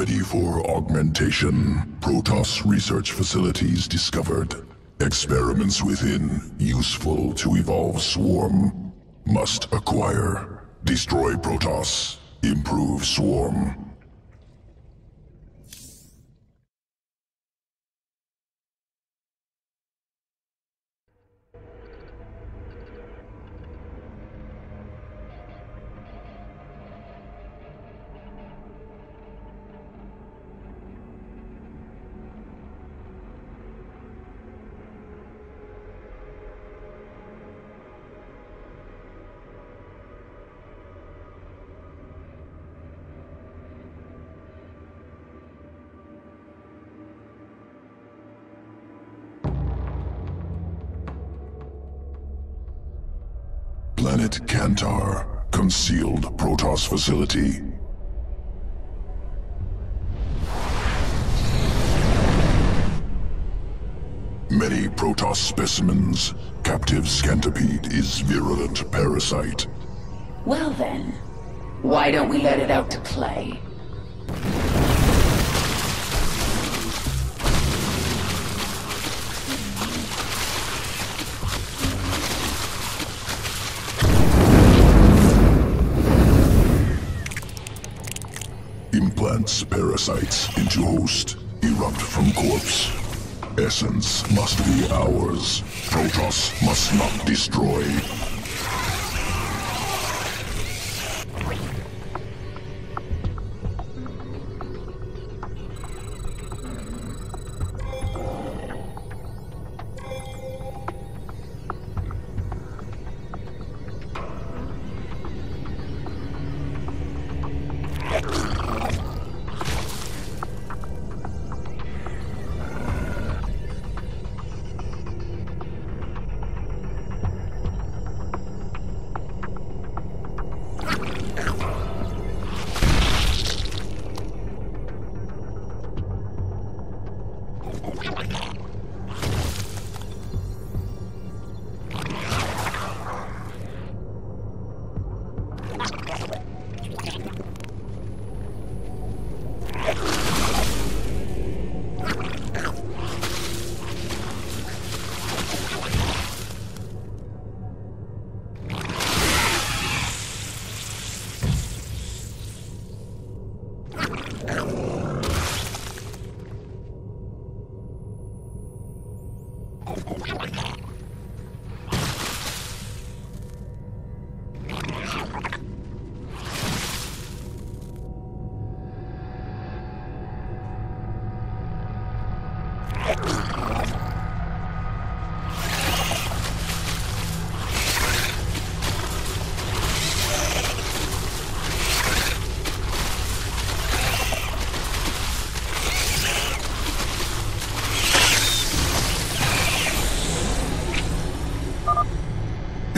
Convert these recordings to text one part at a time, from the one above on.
ready for augmentation. Protoss research facilities discovered. Experiments within useful to evolve swarm. Must acquire. Destroy Protoss. Improve swarm. Planet Kantar. Concealed Protoss facility. Many Protoss specimens. Captive Scantipede is virulent parasite. Well then, why don't we let it out to play? Implants parasites into host. Erupt from corpse. Essence must be ours. Protoss must not destroy.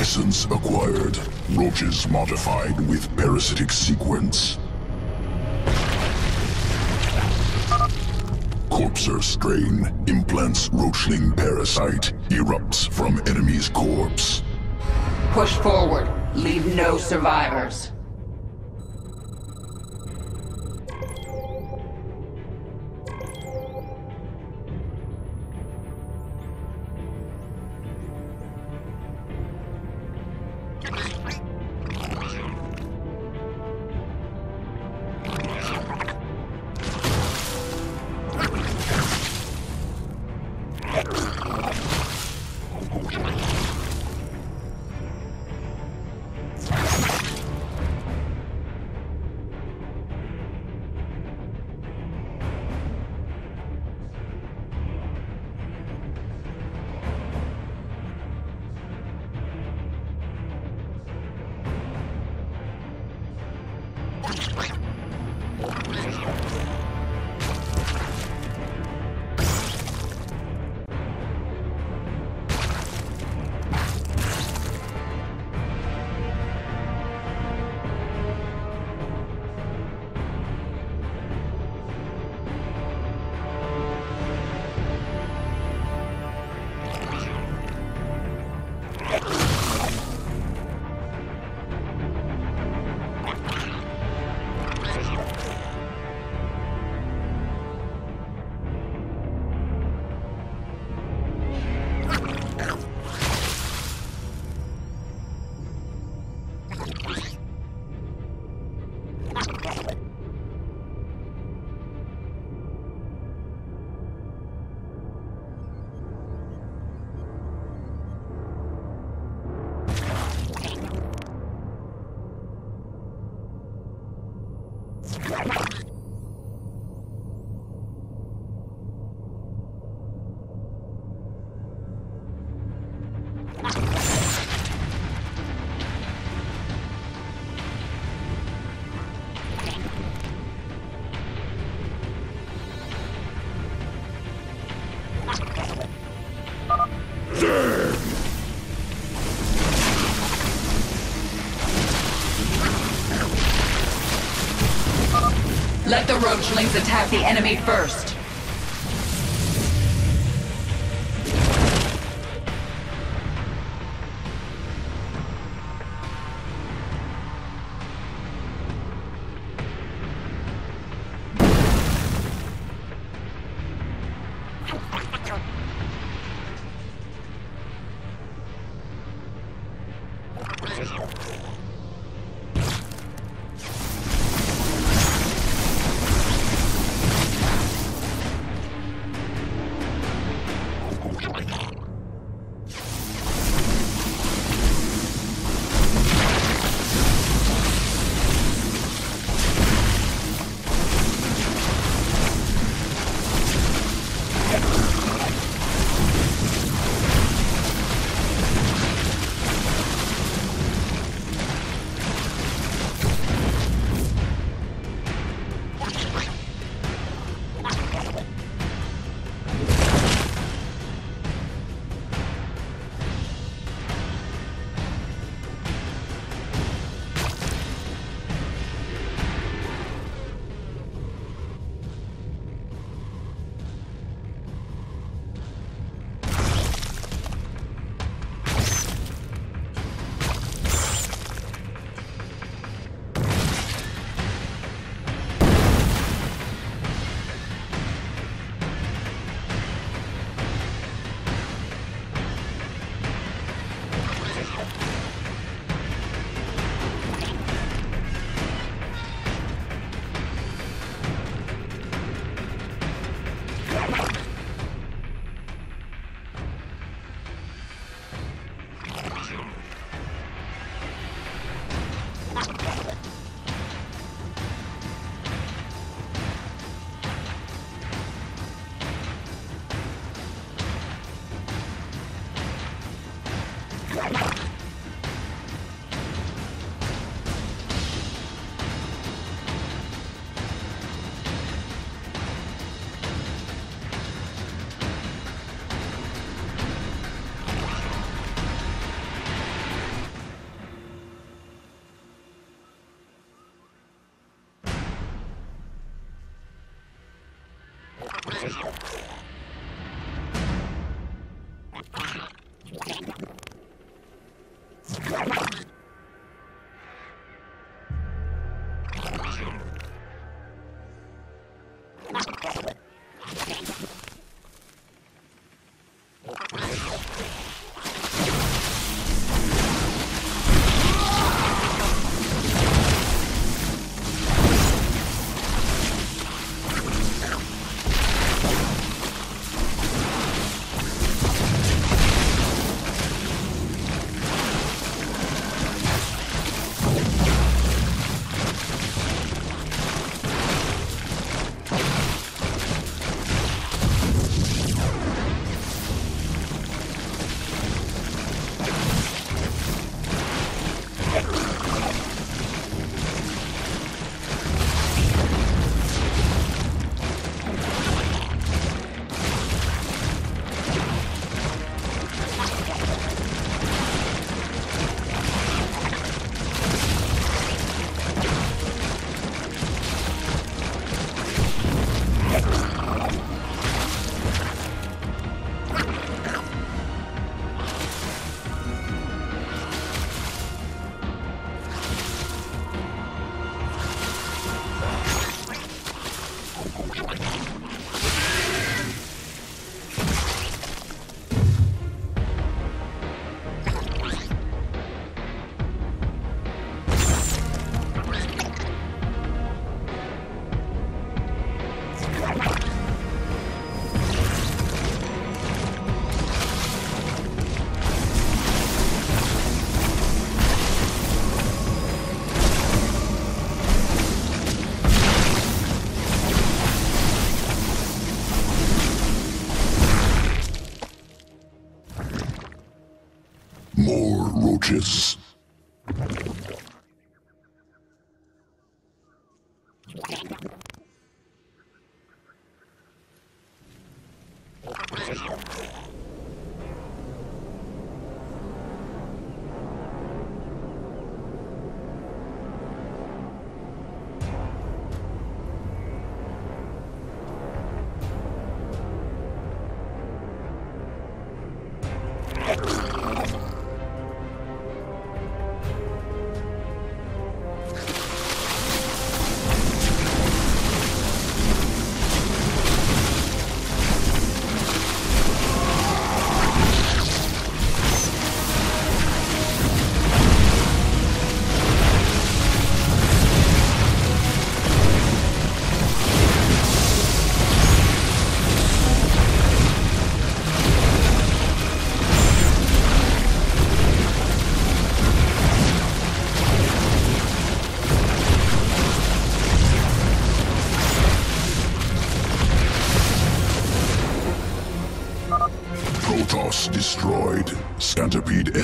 Essence acquired. Roaches modified with parasitic sequence. Corpser strain implants roachling parasite. Erupts from enemy's corpse. Push forward. Leave no survivors. Ha ha ha! Attack the enemy first.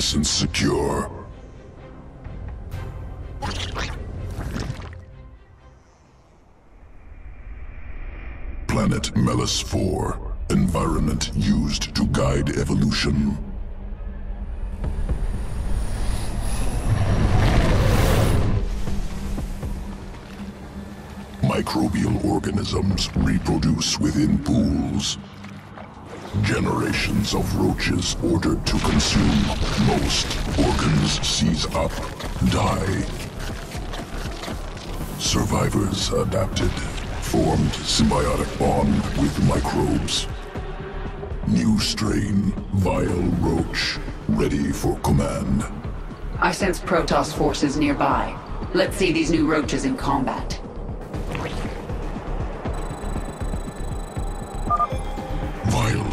Scantipede essence secure. Planet Melis 4. Environment used to guide evolution. Microbial organisms reproduce within pools. Generations of roaches ordered to consume most organs seize up, die. Survivors adapted, formed symbiotic bond with microbes. New strain, vile roach, ready for command. I sense Protoss forces nearby. Let's see these new roaches in combat.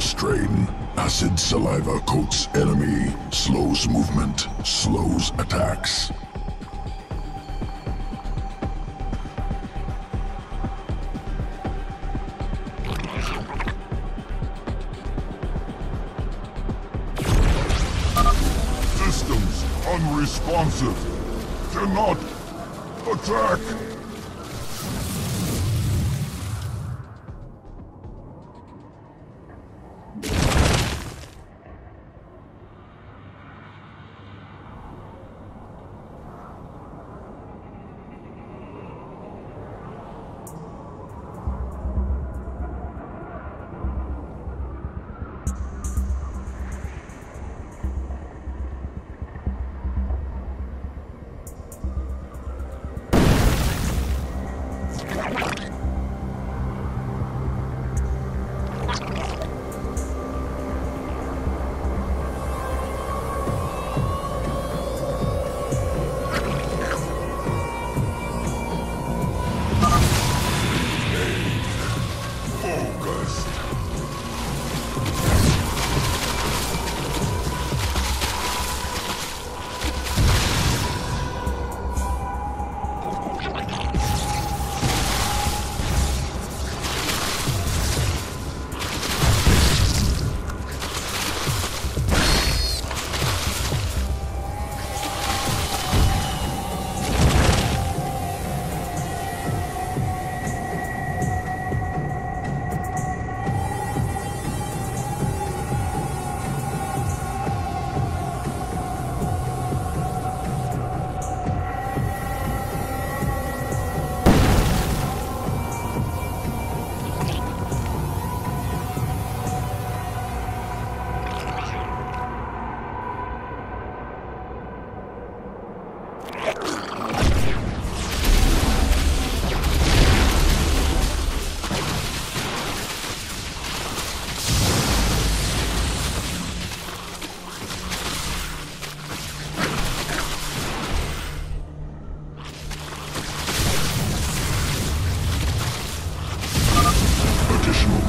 Strain. Acid saliva coats enemy, slows movement, slows attacks. Systems unresponsive. Cannot attack.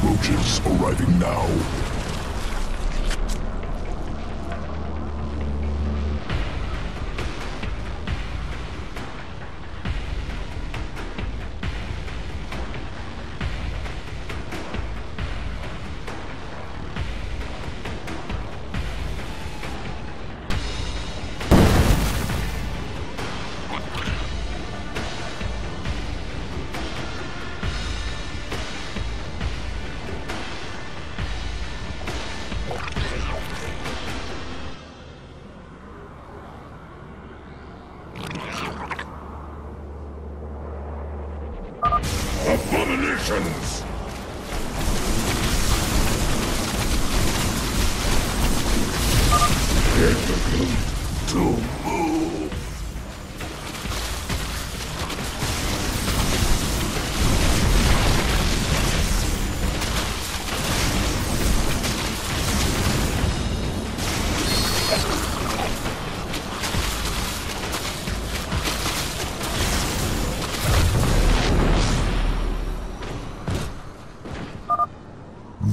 Roaches arriving now. actions!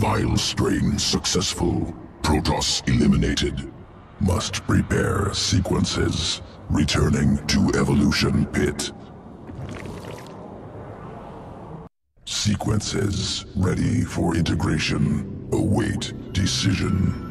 Vile strain successful. Protoss eliminated. Must prepare sequences. Returning to evolution pit. Sequences ready for integration. Await decision.